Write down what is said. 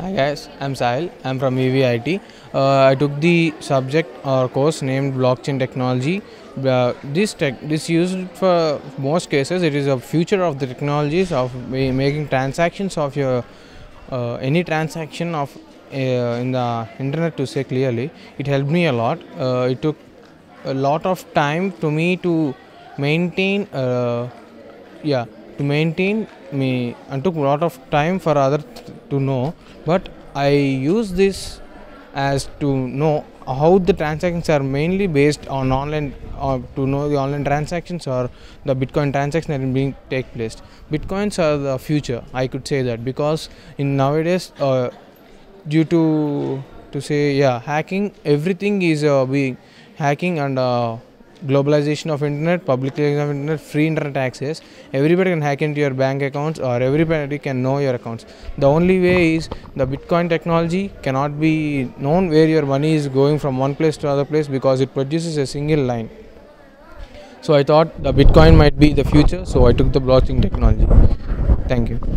Hi guys, I'm Sahil. I'm from VVIT. Uh, I took the subject or course named blockchain technology. Uh, this tech, this used for most cases. It is a future of the technologies of making transactions of your uh, any transaction of uh, in the internet. To say clearly, it helped me a lot. Uh, it took a lot of time to me to maintain. Uh, yeah to maintain me and took a lot of time for other to know. But i use this as to know how the transactions are mainly based on online or to know the online transactions or the bitcoin transaction that is being take place. Bitcoins are the future i could say that because in nowadays uh, due to to say yeah hacking everything is uh, being hacking and uh, globalization of internet publication of internet free internet access. Everybody can hack into your bank accounts or everybody can know your accounts. The only way is the bitcoin technology cannot be known where your money is going from one place to another place because it produces a single line. So i thought the bitcoin might be the future so i took the blockchain technology. Thank you